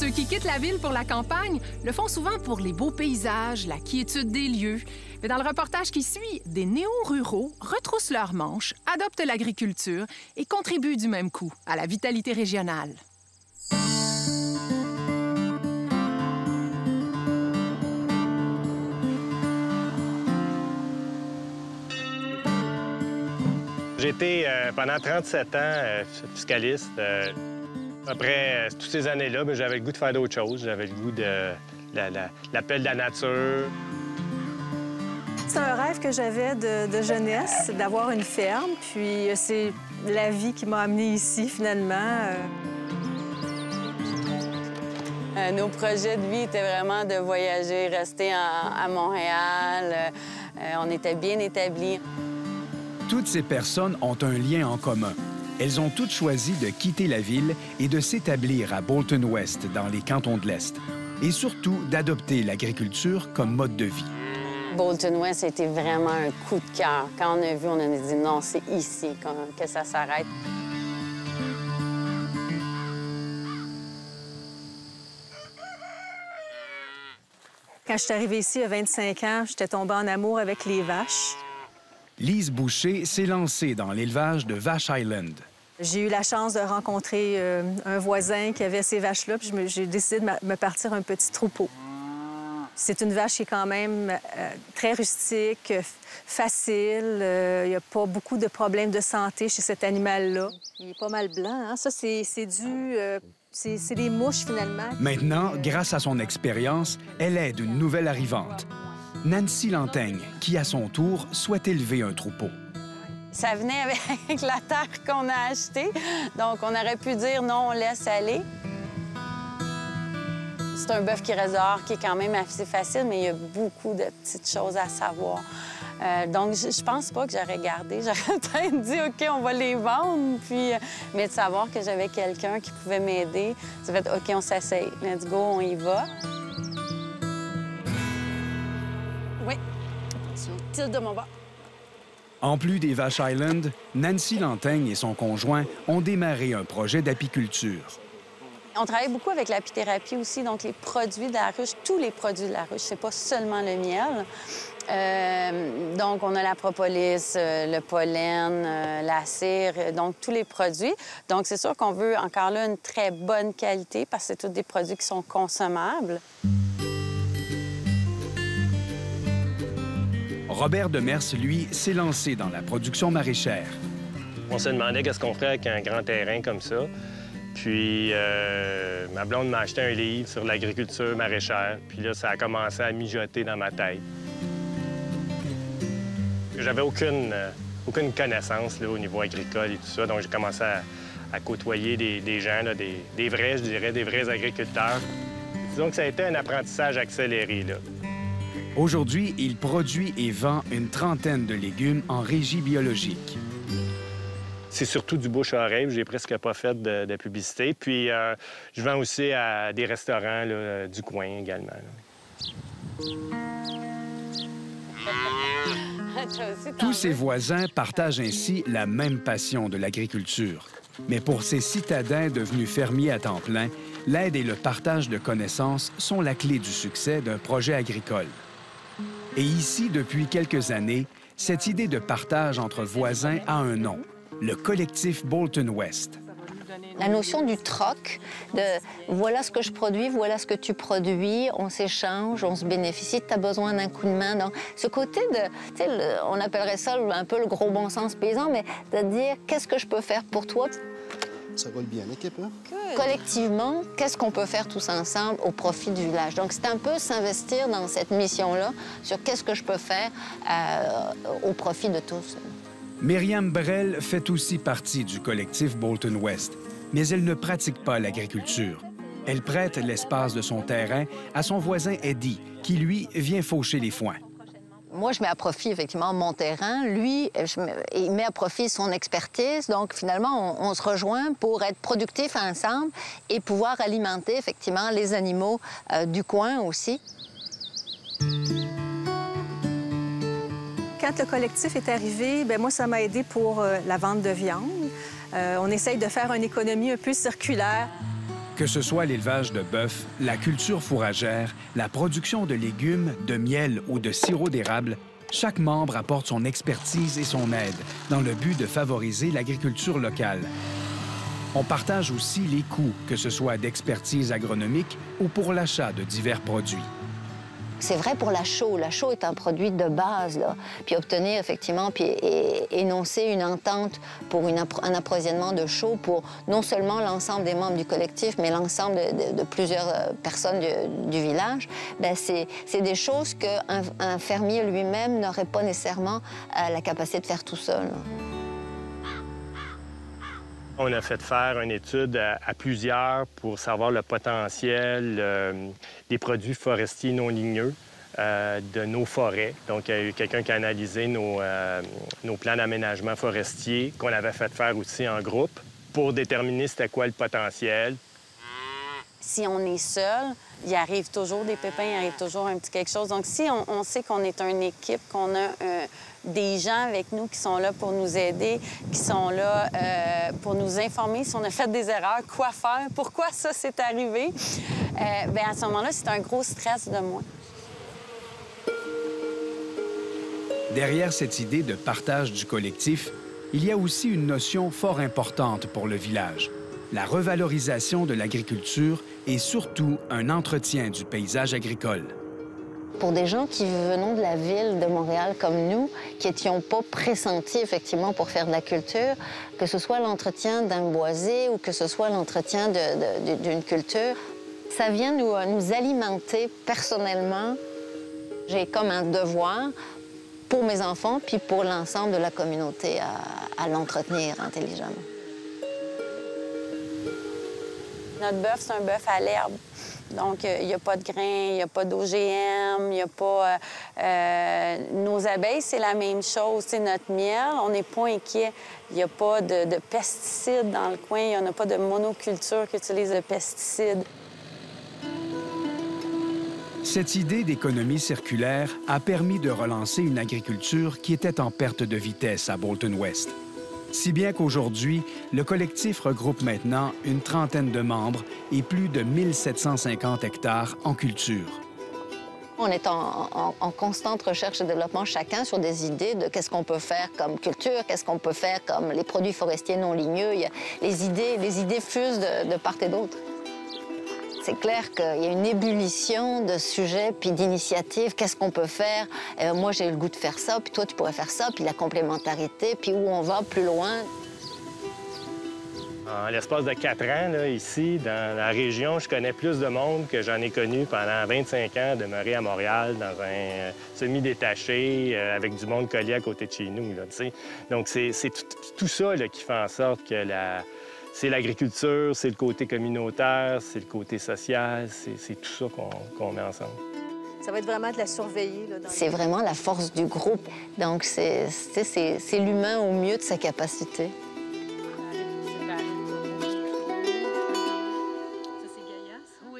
Ceux qui quittent la ville pour la campagne le font souvent pour les beaux paysages, la quiétude des lieux. Mais dans le reportage qui suit, des néo-ruraux retroussent leurs manches, adoptent l'agriculture et contribuent du même coup à la vitalité régionale. J'ai été euh, pendant 37 ans euh, fiscaliste. Euh, après toutes ces années-là, ben, j'avais le goût de faire d'autres choses. J'avais le goût de l'appel de la nature. C'est un rêve que j'avais de, jeunesse, d'avoir une ferme. Puis c'est la vie qui m'a amenée ici, finalement. nos projets de vie étaient vraiment de voyager, rester à Montréal. on était bien établis. Toutes ces personnes ont un lien en commun. Elles ont toutes choisi de quitter la ville et de s'établir à Bolton West, dans les cantons de l'Est, et surtout d'adopter l'agriculture comme mode de vie. Bolton West, c'était vraiment un coup de cœur. Quand on a vu, on a dit non, c'est ici que ça s'arrête. Quand je suis arrivée ici à 25 ans, j'étais tombée en amour avec les vaches. Lise Boucher s'est lancée dans l'élevage de Vache Island. J'ai eu la chance de rencontrer euh, un voisin qui avait ces vaches-là, puis j'ai décidé de me partir un petit troupeau. C'est une vache qui est quand même euh, très rustique, facile. Euh, il n'y a pas beaucoup de problèmes de santé chez cet animal-là. Il est pas mal blanc. Hein? Ça, c'est dû... c'est des mouches, finalement. Maintenant, grâce à son expérience, elle aide une nouvelle arrivante. Nancy Lantaigne, qui à son tour souhaite élever un troupeau. Ça venait avec la terre qu'on a achetée, donc on aurait pu dire non, on laisse aller. C'est un bœuf qui reste dehors, qui est quand même assez facile, mais il y a beaucoup de petites choses à savoir. Euh, donc, je, pense pas que j'aurais gardé. J'aurais peut-être dit, OK, on va les vendre. Puis, euh, mais de savoir que j'avais quelqu'un qui pouvait m'aider, ça fait, OK, on s'essaye. Let's go, on y va. de mon En plus des Vaches Island, Nancy Lantaigne et son conjoint ont démarré un projet d'apiculture. On travaille beaucoup avec l'apithérapie aussi, donc les produits de la ruche, tous les produits de la ruche, c'est pas seulement le miel. Euh, donc, on a la propolis, euh, le pollen, euh, la cire, donc tous les produits. Donc, c'est sûr qu'on veut encore là une très bonne qualité parce que c'est tous des produits qui sont consommables. Robert Demers, lui, s'est lancé dans la production maraîchère. On se demandait qu'est-ce qu'on ferait avec un grand terrain comme ça. Puis euh, ma blonde m'a acheté un livre sur l'agriculture maraîchère. Puis là, ça a commencé à mijoter dans ma tête. J'avais aucune, euh, aucune connaissance là, au niveau agricole et tout ça. Donc j'ai commencé à, côtoyer des, gens, des, vrais, je dirais, des vrais agriculteurs. Disons que ça a été un apprentissage accéléré. Là. Aujourd'hui, il produit et vend une trentaine de légumes en régie biologique. C'est surtout du bouche-oreille. J'ai presque pas fait de, publicité. Puis, euh, je vends aussi à des restaurants du coin également. Tous ses voisins partagent ainsi la même passion de l'agriculture. Mais pour ces citadins devenus fermiers à temps plein, l'aide et le partage de connaissances sont la clé du succès d'un projet agricole. Et ici, depuis quelques années, cette idée de partage entre voisins a un nom, le collectif Bolton West. La notion du troc, de voilà ce que je produis, voilà ce que tu produis, on s'échange, on se bénéficie, tu as besoin d'un coup de main. Donc, ce côté de, on appellerait ça un peu le gros bon sens paysan, mais de dire qu'est-ce que je peux faire pour toi? Ça roule bien l'équipe, hein? Collectivement, qu'est-ce qu'on peut faire tous ensemble au profit du village? Donc, c'est un peu s'investir dans cette mission-là sur qu'est-ce que je peux faire euh, au profit de tous. Myriam Brel fait aussi partie du collectif Bolton West, mais elle ne pratique pas l'agriculture. Elle prête l'espace de son terrain à son voisin Eddie, qui, lui, vient faucher les foins moi, je mets à profit effectivement mon terrain. Lui, il met à profit son expertise. Donc, finalement, on, se rejoint pour être productifs ensemble et pouvoir alimenter effectivement les animaux euh, du coin aussi. Quand le collectif est arrivé, bien, moi, ça m'a aidé pour euh, la vente de viande. Euh, on essaye de faire une économie un peu circulaire. Que ce soit l'élevage de bœuf, la culture fourragère, la production de légumes, de miel ou de sirop d'érable, chaque membre apporte son expertise et son aide dans le but de favoriser l'agriculture locale. On partage aussi les coûts, que ce soit d'expertise agronomique ou pour l'achat de divers produits. C'est vrai pour la chaux. La chaux est un produit de base. Puis obtenir effectivement, puis énoncer une entente pour un approvisionnement de chaux pour non seulement l'ensemble des membres du collectif, mais l'ensemble de, plusieurs euh, personnes du, village, ben c'est des choses qu'un un fermier lui-même n'aurait pas nécessairement euh, la capacité de faire tout seul. On a fait faire une étude à, plusieurs pour savoir le potentiel euh, des produits forestiers non ligneux euh, de nos forêts. Donc, il y a eu quelqu'un qui a analysé nos, euh, nos plans d'aménagement forestier qu'on avait fait faire aussi en groupe pour déterminer c'était quoi le potentiel. Si on est seul, il arrive toujours des pépins, il arrive toujours un petit quelque chose. Donc, si on, sait qu'on est une équipe, qu'on a des gens avec nous qui sont là pour nous aider, qui sont là euh, pour nous informer si on a fait des erreurs, quoi faire, pourquoi ça s'est arrivé, euh, bien, à ce moment-là, c'est un gros stress de moi. Derrière cette idée de partage du collectif, il y a aussi une notion fort importante pour le village, la revalorisation de l'agriculture et surtout un entretien du paysage agricole. Pour des gens qui venons de la ville de Montréal comme nous, qui n'étions pas pressentis effectivement pour faire de la culture, que ce soit l'entretien d'un boisé ou que ce soit l'entretien d'une culture, ça vient nous, nous alimenter personnellement. J'ai comme un devoir pour mes enfants puis pour l'ensemble de la communauté à, à l'entretenir intelligemment. Notre bœuf, c'est un bœuf à l'herbe. Donc, il n'y a pas de grains, il n'y a pas d'OGM, il n'y a pas... Euh, euh, nos abeilles, c'est la même chose. C'est notre miel, on n'est pas inquiet. Il n'y a pas de, pesticides dans le coin, il n'y en a pas de monoculture qui utilise de pesticides. Cette idée d'économie circulaire a permis de relancer une agriculture qui était en perte de vitesse à Bolton West. Si bien qu'aujourd'hui, le collectif regroupe maintenant une trentaine de membres et plus de 1750 hectares en culture. On est en, constante recherche et développement chacun sur des idées de qu'est-ce qu'on peut faire comme culture, qu'est-ce qu'on peut faire comme les produits forestiers non ligneux. les idées, les idées fusent de part et d'autre. C'est clair qu'il y a une ébullition de sujets puis d'initiatives. Qu'est-ce qu'on peut faire? Euh, moi, j'ai le goût de faire ça, puis toi, tu pourrais faire ça, puis la complémentarité, puis où on va plus loin. En l'espace de quatre ans, ici, dans la région, je connais plus de monde que j'en ai connu pendant 25 ans demeuré à Montréal dans un euh, semi-détaché euh, avec du monde collé à côté de chez nous. Donc, c'est tout, ça qui fait en sorte que la, c'est l'agriculture, c'est le côté communautaire, c'est le côté social, c'est tout ça qu'on met ensemble. Ça va être vraiment de la surveiller. C'est vraiment la force du groupe. Donc, c'est l'humain au mieux de sa capacité.